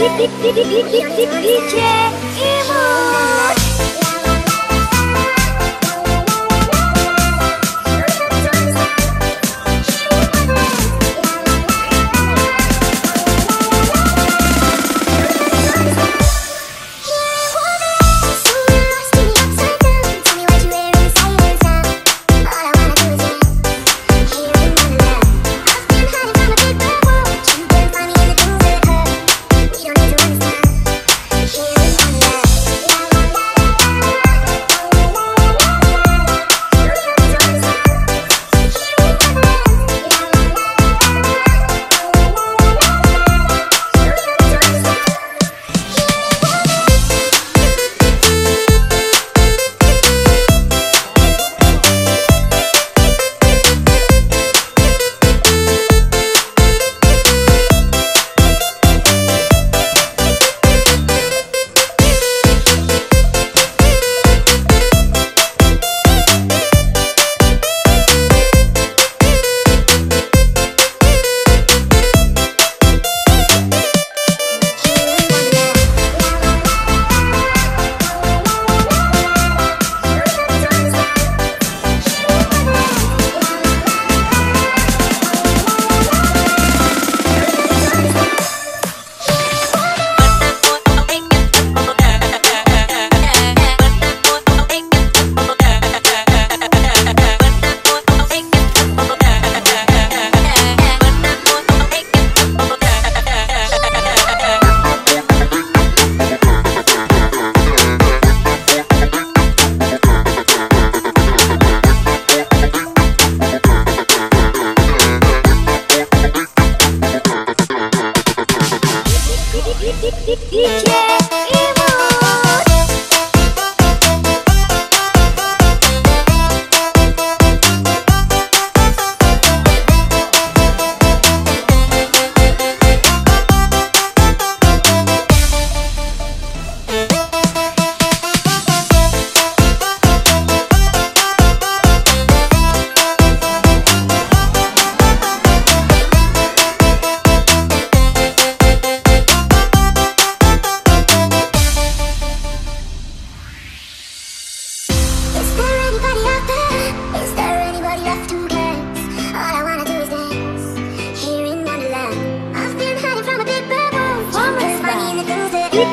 DJ Imut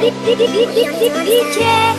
things that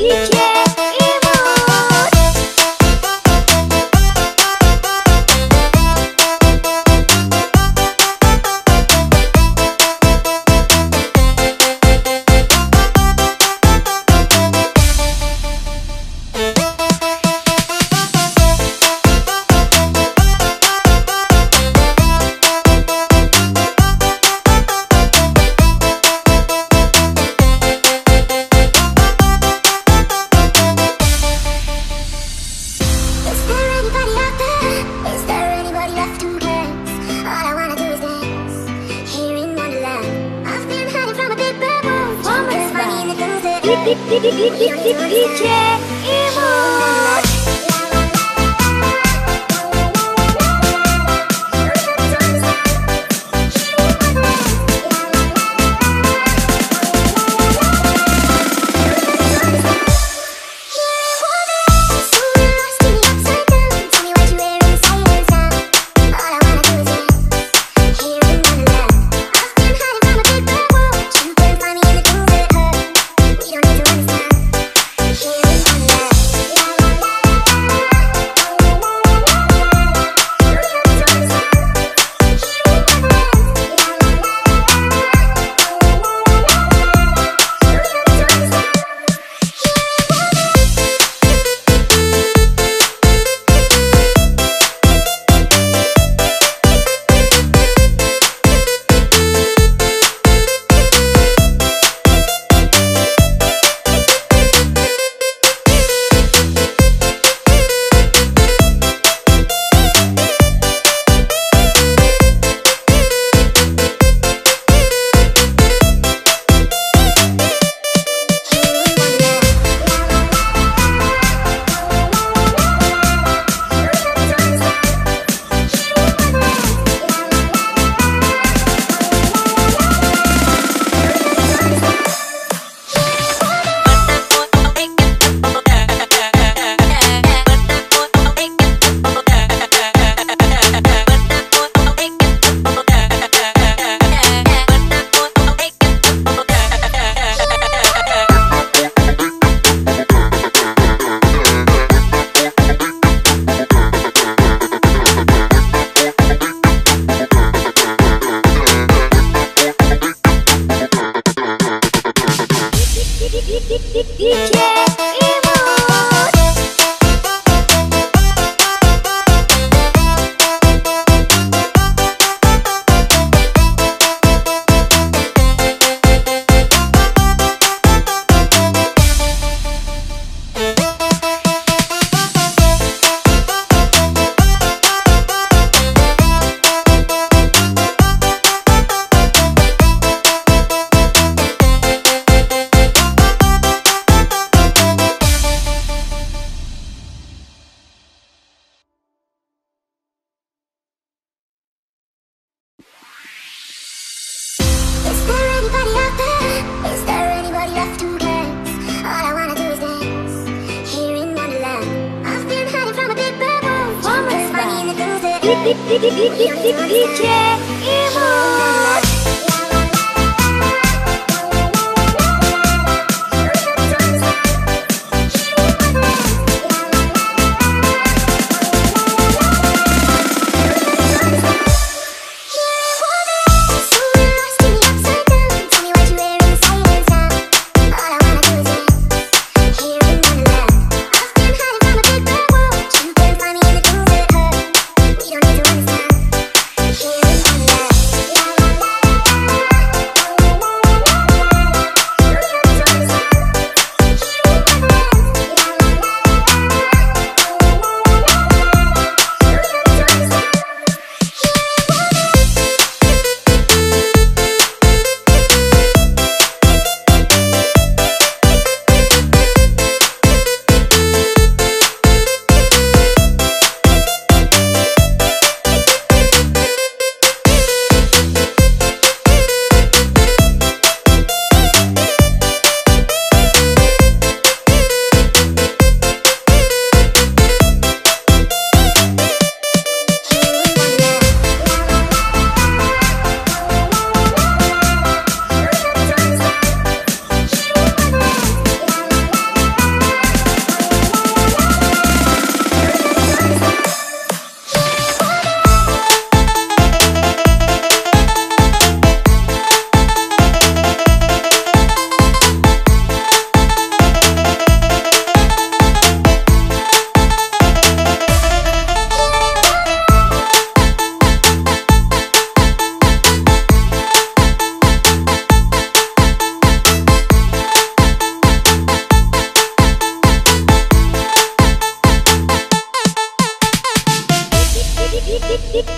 He can't. DJ hurt. DJ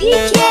Imut